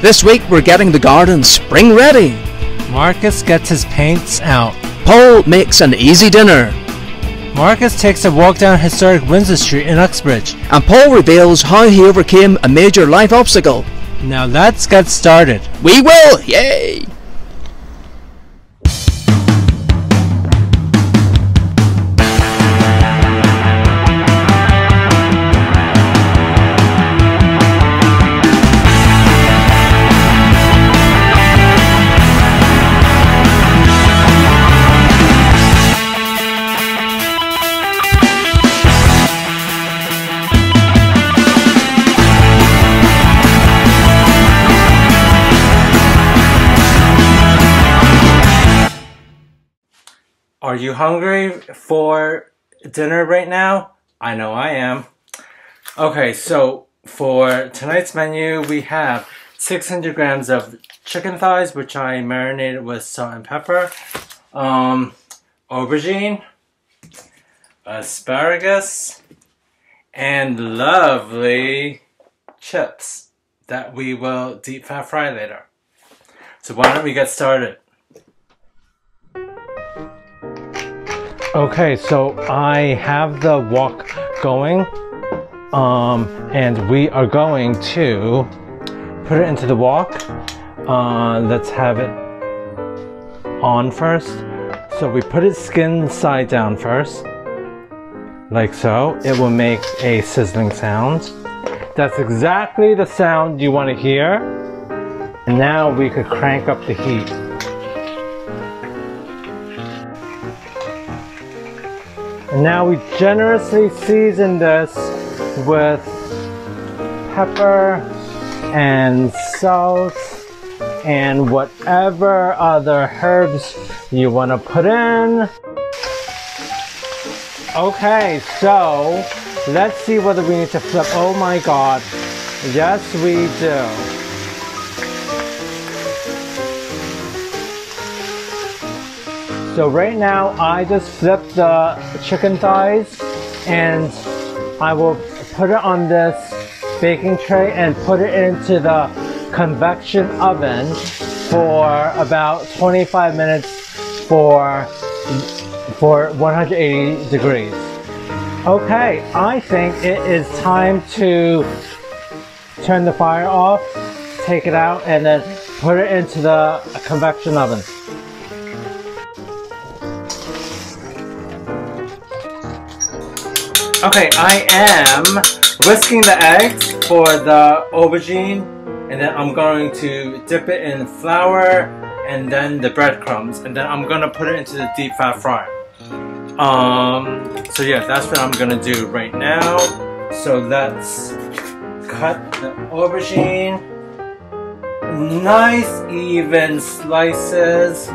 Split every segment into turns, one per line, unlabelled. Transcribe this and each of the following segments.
This week we're getting the garden spring ready.
Marcus gets his paints out.
Paul makes an easy dinner.
Marcus takes a walk down historic Windsor Street in Uxbridge.
And Paul reveals how he overcame a major life obstacle.
Now let's get started.
We will! Yay!
Are you hungry for dinner right now? I know I am. Okay, so for tonight's menu, we have 600 grams of chicken thighs, which I marinated with salt and pepper, um, aubergine, asparagus, and lovely chips that we will deep fat fry later. So why don't we get started? Okay, so I have the wok going, um, and we are going to put it into the wok. Uh, let's have it on first. So we put it skin side down first, like so. It will make a sizzling sound. That's exactly the sound you want to hear. And now we could crank up the heat. And now we generously season this with pepper and salt and whatever other herbs you want to put in. Okay, so let's see whether we need to flip. Oh my god. Yes, we do. So right now I just flip the chicken thighs and I will put it on this baking tray and put it into the convection oven for about 25 minutes for for 180 degrees. Okay, I think it is time to turn the fire off, take it out, and then put it into the convection oven. Okay, I am whisking the eggs for the aubergine and then I'm going to dip it in flour and then the breadcrumbs and then I'm gonna put it into the deep fat fryer. Um, so yeah, that's what I'm gonna do right now. So let's cut the aubergine. Nice even slices.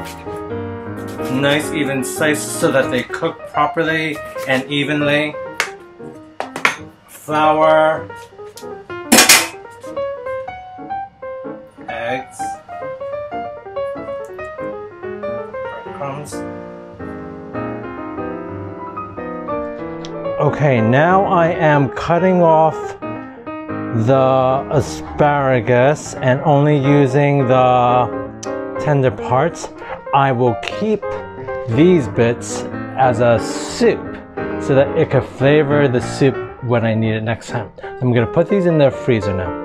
Nice even slices so that they cook properly and evenly flour, eggs, breadcrumbs. Okay, now I am cutting off the asparagus and only using the tender parts. I will keep these bits as a soup so that it can flavor the soup when I need it next time. I'm gonna put these in the freezer now.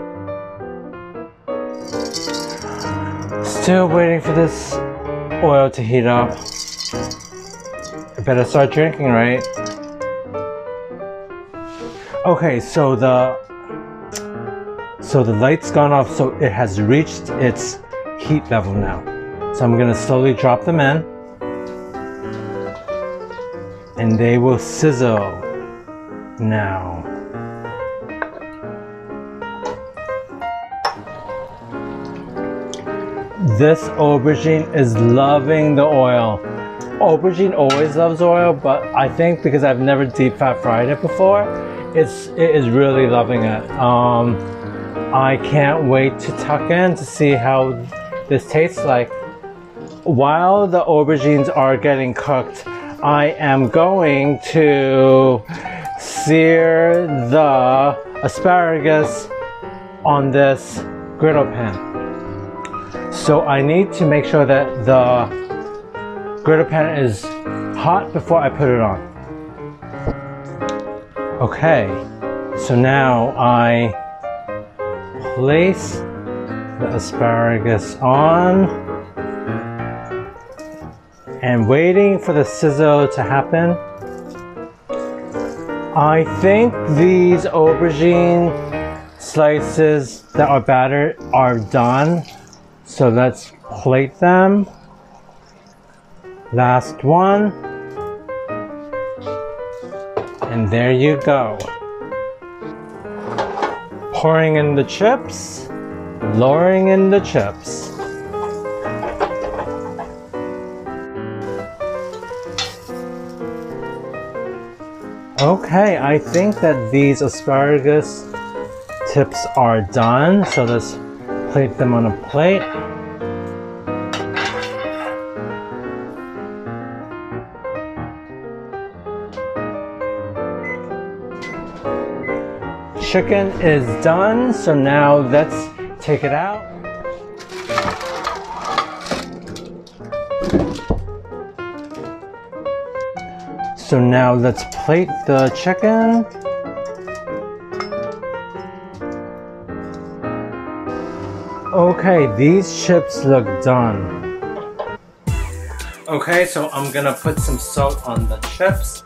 Still waiting for this oil to heat up. I better start drinking, right? Okay, so the so the light's gone off, so it has reached its heat level now. So I'm gonna slowly drop them in and they will sizzle now. This aubergine is loving the oil. Aubergine always loves oil, but I think because I've never deep fat fried it before, it's it is really loving it. Um, I can't wait to tuck in to see how this tastes like. While the aubergines are getting cooked, I am going to sear the asparagus on this griddle pan. So I need to make sure that the griddle pan is hot before I put it on. Okay, so now I place the asparagus on and waiting for the sizzle to happen. I think these aubergine slices that are battered are done. So let's plate them. Last one. And there you go. Pouring in the chips, lowering in the chips. Okay, I think that these asparagus tips are done. So let's plate them on a plate. Chicken is done, so now let's take it out. So now let's plate the chicken. Okay, these chips look done. Okay, so I'm gonna put some salt on the chips.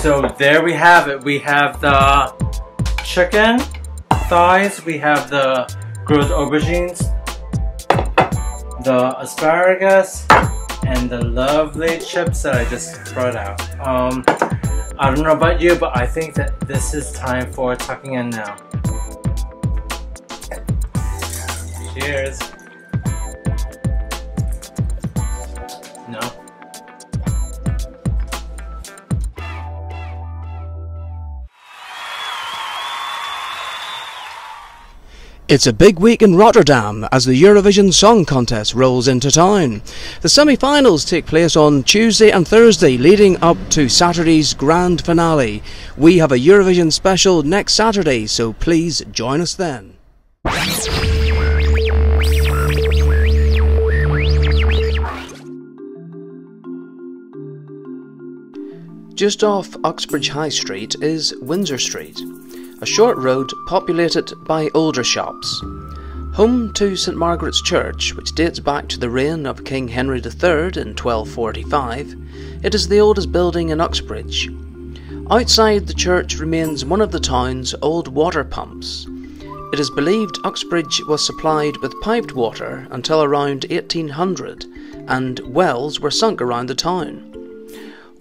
So there we have it. We have the chicken thighs, we have the grilled aubergines, the asparagus, and the lovely chips that I just brought out. Um, I don't know about you, but I think that this is time for tucking in now. Cheers.
It's a big week in Rotterdam as the Eurovision Song Contest rolls into town. The semi finals take place on Tuesday and Thursday, leading up to Saturday's grand finale. We have a Eurovision special next Saturday, so please join us then. Just off Uxbridge High Street is Windsor Street, a short road populated by older shops. Home to St Margaret's Church, which dates back to the reign of King Henry III in 1245, it is the oldest building in Uxbridge. Outside the church remains one of the town's old water pumps. It is believed Uxbridge was supplied with piped water until around 1800, and wells were sunk around the town.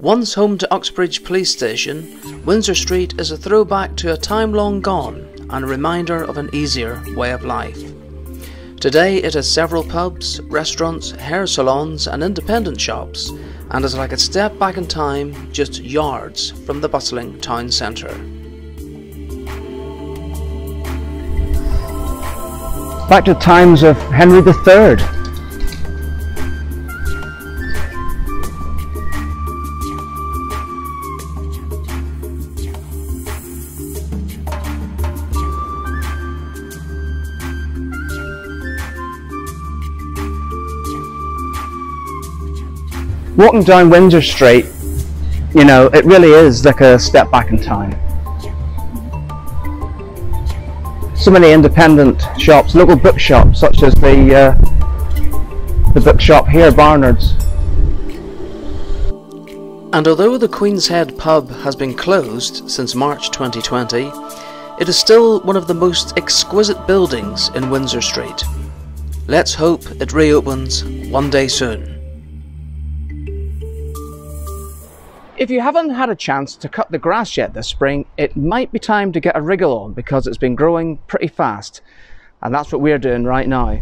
Once home to Uxbridge Police Station, Windsor Street is a throwback to a time long gone and a reminder of an easier way of life. Today it has several pubs, restaurants, hair salons, and independent shops, and is like a step back in time just yards from the bustling town centre.
Back to the times of Henry III. Walking down Windsor Street, you know, it really is like a step back in time. So many independent shops, local bookshops, such as the uh, the bookshop here, Barnard's.
And although the Queen's Head pub has been closed since March 2020, it is still one of the most exquisite buildings in Windsor Street. Let's hope it reopens one day soon.
If you haven't had a chance to cut the grass yet this spring, it might be time to get a wriggle on because it's been growing pretty fast. And that's what we're doing right now.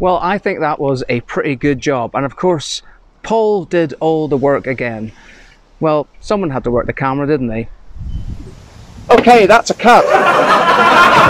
Well, I think that was a pretty good job. And of course, Paul did all the work again. Well, someone had to work the camera, didn't they? Okay, that's a cut.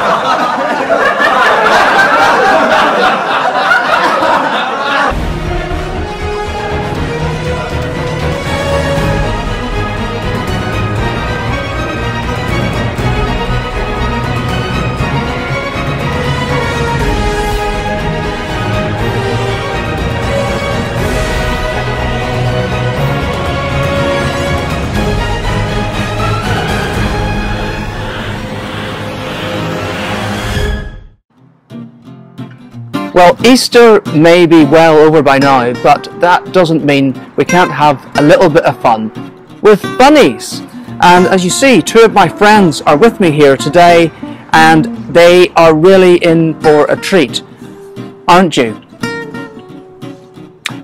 Well, Easter may be well over by now, but that doesn't mean we can't have a little bit of fun with bunnies. And as you see, two of my friends are with me here today, and they are really in for a treat, aren't you?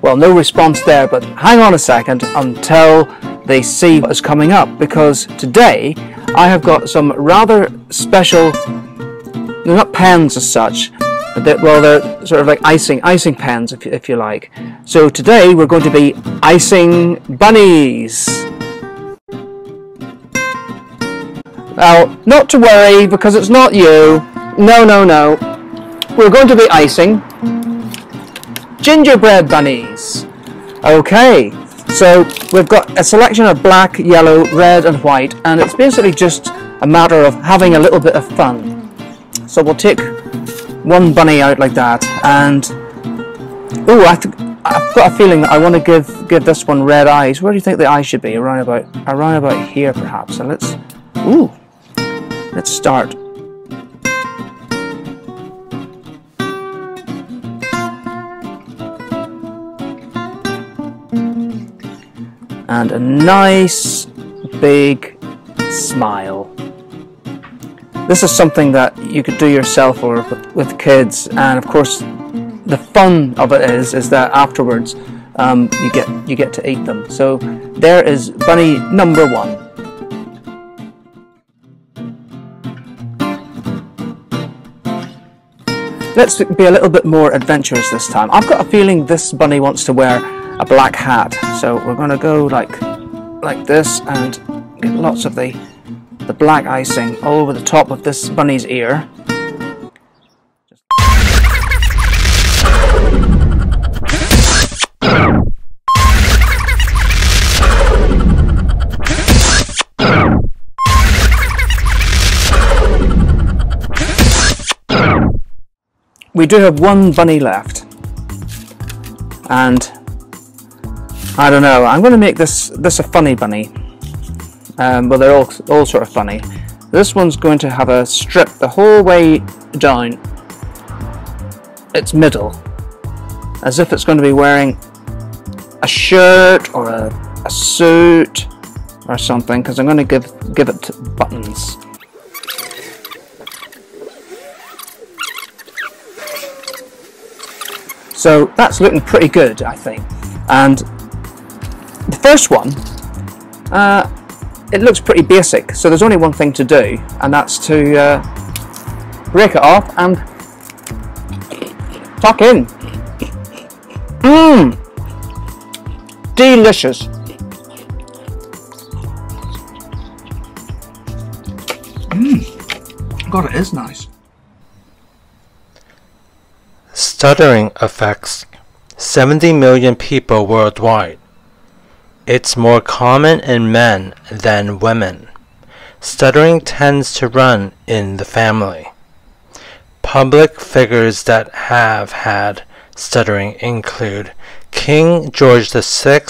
Well, no response there, but hang on a second until they see what is coming up, because today I have got some rather special, they're not pens as such, they're, well, they're sort of like icing, icing pens, if, if you like. So today we're going to be icing bunnies. Now, not to worry because it's not you. No, no, no. We're going to be icing gingerbread bunnies. Okay, so we've got a selection of black, yellow, red, and white, and it's basically just a matter of having a little bit of fun. So we'll take one bunny out like that, and oh, I I've got a feeling that I want to give give this one red eyes. Where do you think the eyes should be? Around about around about here, perhaps. So let's ooh, let's start. And a nice big smile. This is something that you could do yourself or with, kids, and of course, the fun of it is is that afterwards um, you get you get to eat them. So there is bunny number one. Let's be a little bit more adventurous this time. I've got a feeling this bunny wants to wear a black hat, so we're going to go like like this and get lots of the the black icing all over the top of this bunny's ear. We do have one bunny left. And I don't know, I'm going to make this this a funny bunny um, but they're all, all sort of funny. This one's going to have a strip the whole way down its middle, as if it's going to be wearing a shirt or a, a suit or something, because I'm going to give, give it buttons. So that's looking pretty good, I think. And the first one, uh, it looks pretty basic, so there's only one thing to do, and that's to uh, break it off and tuck in. Mmm! Delicious! Mmm! God, it is nice.
Stuttering affects 70 million people worldwide. It's more common in men than women. Stuttering tends to run in the family. Public figures that have had stuttering include King George VI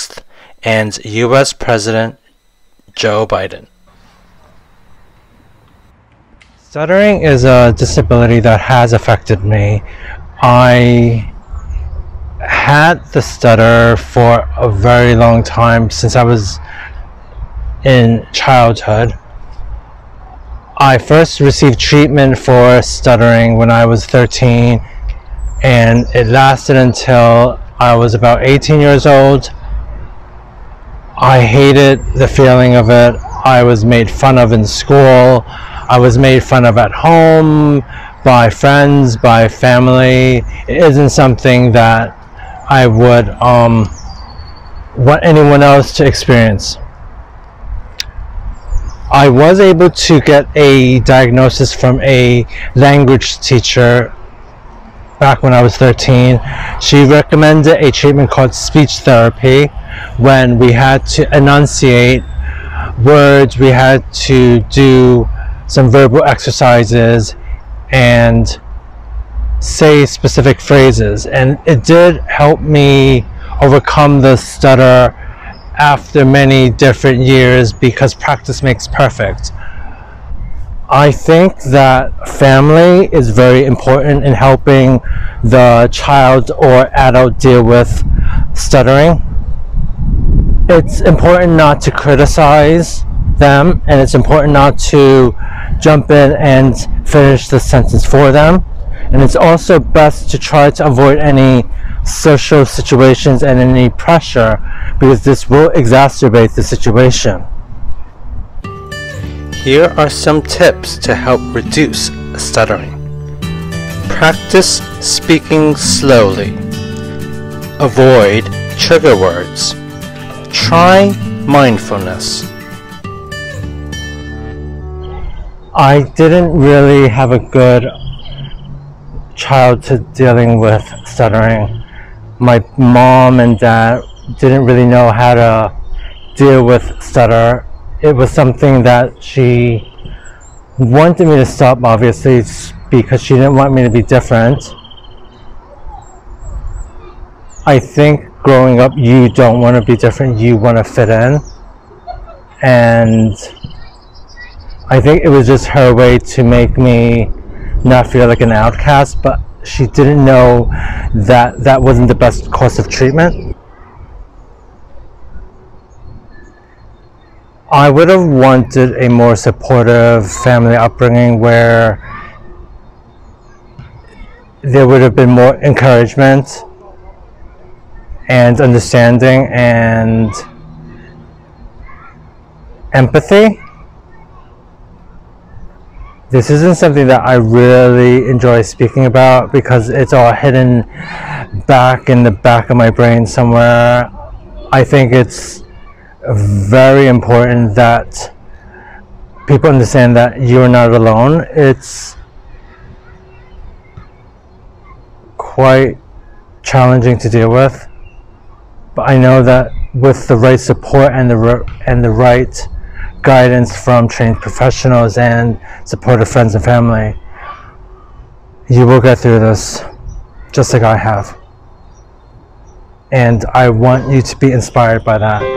and U.S. President Joe Biden.
Stuttering is a disability that has affected me. I had the stutter for a very long time since I was in childhood. I first received treatment for stuttering when I was 13 and it lasted until I was about 18 years old. I hated the feeling of it. I was made fun of in school. I was made fun of at home by friends, by family. It isn't something that I would um, want anyone else to experience. I was able to get a diagnosis from a language teacher back when I was 13. She recommended a treatment called speech therapy when we had to enunciate words, we had to do some verbal exercises and say specific phrases. And it did help me overcome the stutter after many different years because practice makes perfect. I think that family is very important in helping the child or adult deal with stuttering. It's important not to criticize them and it's important not to jump in and finish the sentence for them. And it's also best to try to avoid any social situations and any pressure because this will exacerbate the situation.
Here are some tips to help reduce stuttering. Practice speaking slowly. Avoid trigger words. Try mindfulness.
I didn't really have a good childhood dealing with stuttering. My mom and dad didn't really know how to deal with stutter. It was something that she wanted me to stop, obviously, because she didn't want me to be different. I think growing up, you don't want to be different, you want to fit in. And I think it was just her way to make me not feel like an outcast, but she didn't know that that wasn't the best course of treatment. I would have wanted a more supportive family upbringing where there would have been more encouragement and understanding and empathy this isn't something that I really enjoy speaking about because it's all hidden back in the back of my brain somewhere. I think it's very important that people understand that you're not alone. It's quite challenging to deal with, but I know that with the right support and the and the right guidance from trained professionals and supportive friends and family, you will get through this just like I have. And I want you to be inspired by that.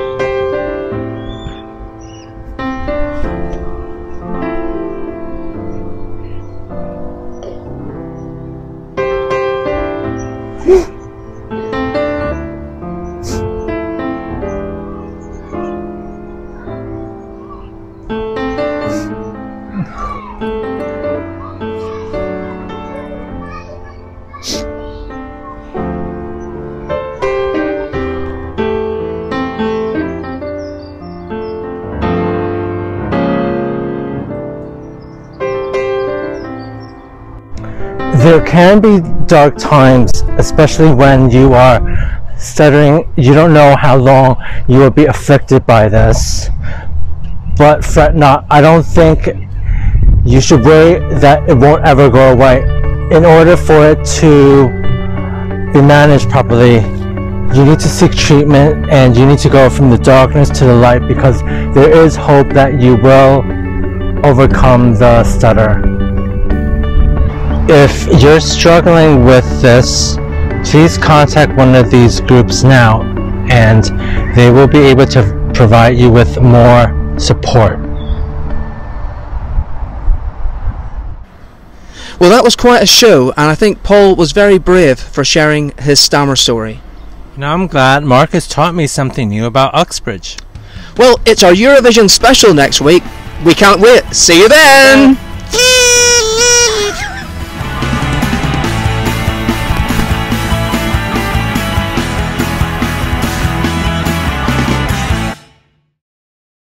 There can be dark times, especially when you are stuttering. You don't know how long you will be afflicted by this. But fret not. I don't think you should worry that it won't ever go away. In order for it to be managed properly, you need to seek treatment and you need to go from the darkness to the light because there is hope that you will overcome the stutter. If you're struggling with this, please contact one of these groups now and they will be able to provide you with more support.
Well, that was quite a show, and I think Paul was very brave for sharing his stammer story.
Now I'm glad Mark has taught me something new about Uxbridge.
Well, it's our Eurovision special next week. We can't wait. See you then!